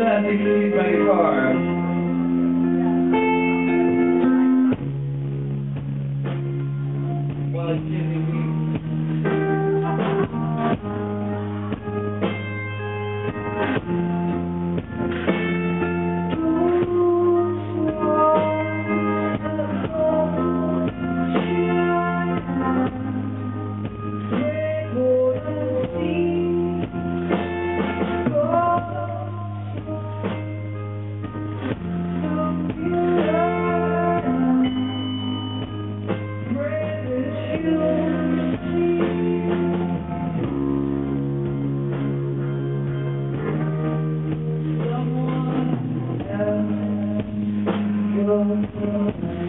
I think keep my car. Thank you.